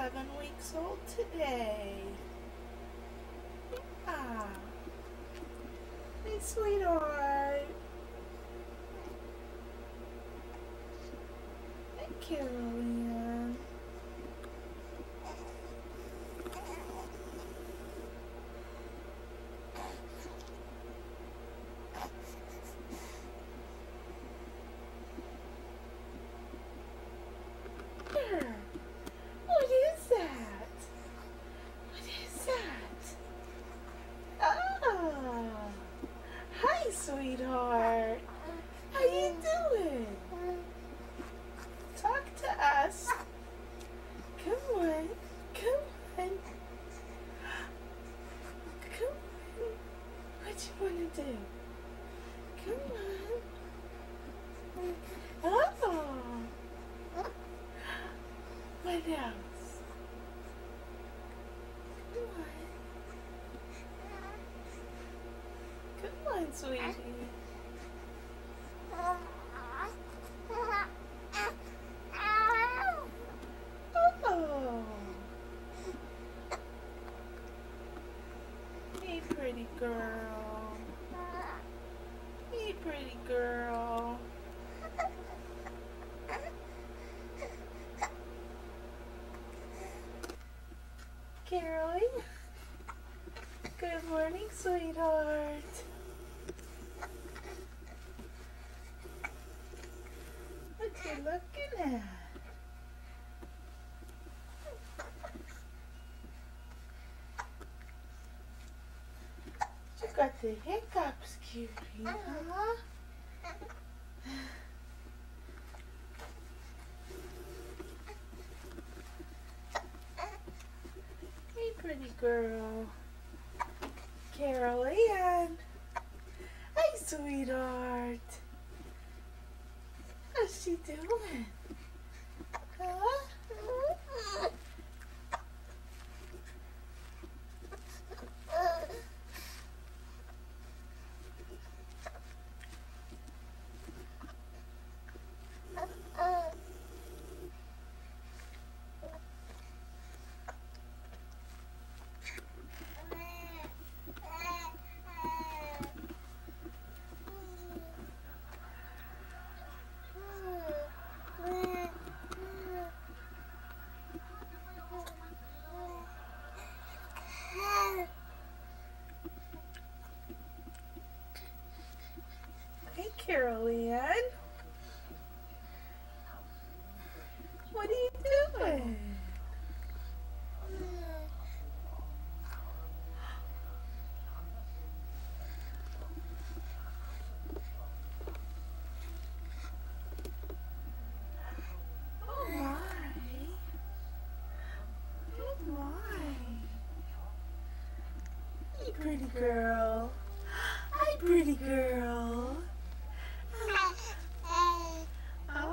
seven weeks old today. Ah. Hey, sweetheart. Hey, Carolyn. There. What is that? What is that? Ah. Hi, sweetheart. How you doing? Talk to us. Come on. Come on. Come on. What you want to do? Come on. Oh. What else? Come on. Come on, sweetie. Oh. Hey, pretty girl. Hey, pretty girl. Caroline. Good morning, sweetheart. What you looking at? You got the hiccups, cutie, huh? Hey, pretty girl. Carol Ann. Hey, sweetheart. How's she doing? Huh? Hey, Carol Ann. What are you doing? Oh my. Oh my. Pretty girl. Hi, pretty girl. Oh. Oh.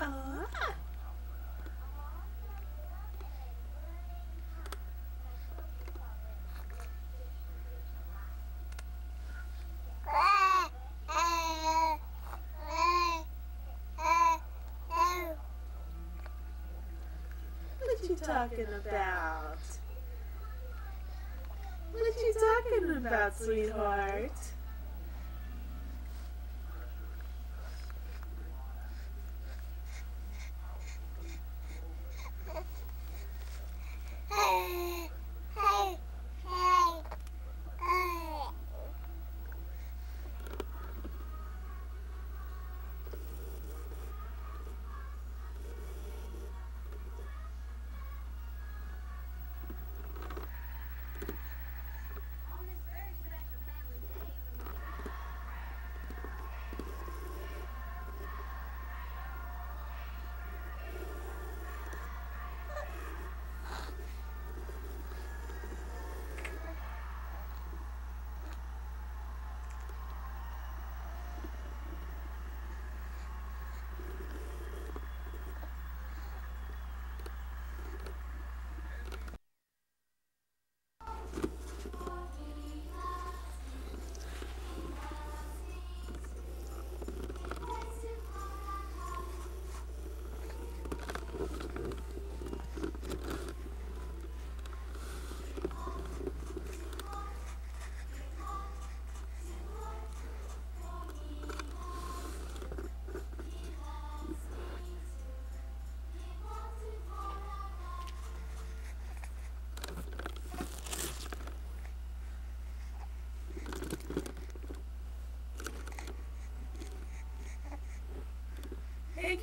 Oh. What you talking about? What you talking about, sweetheart?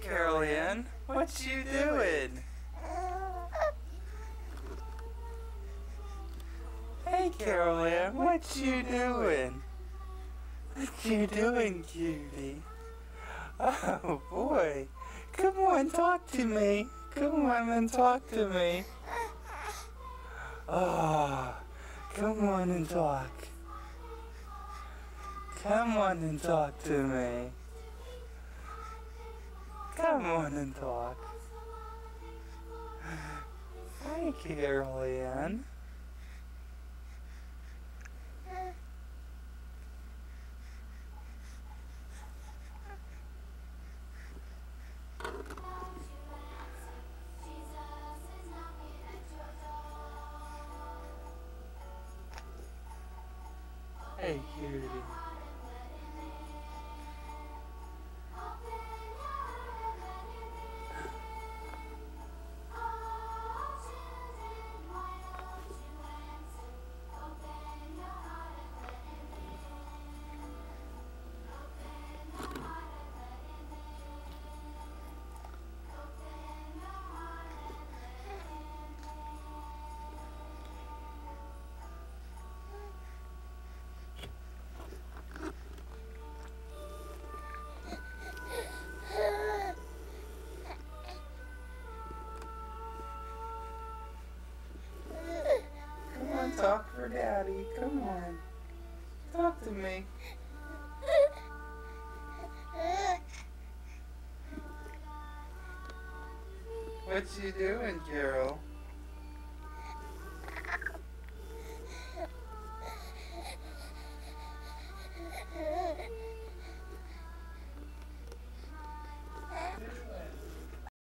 Carolyn what you doing? Hey, Carol Ann, what you doing? What you doing, cutie? Oh, boy. Come on, talk to me. Come on and talk to me. Oh, come on and talk. Come on and talk to me. And talk. Hi, Carol Ann. Hey, cutie. Daddy. Come on. Talk to me. What you doing, Carol?